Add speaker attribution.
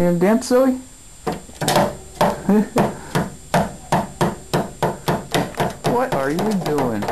Speaker 1: gonna dance, Zoe? what are you doing?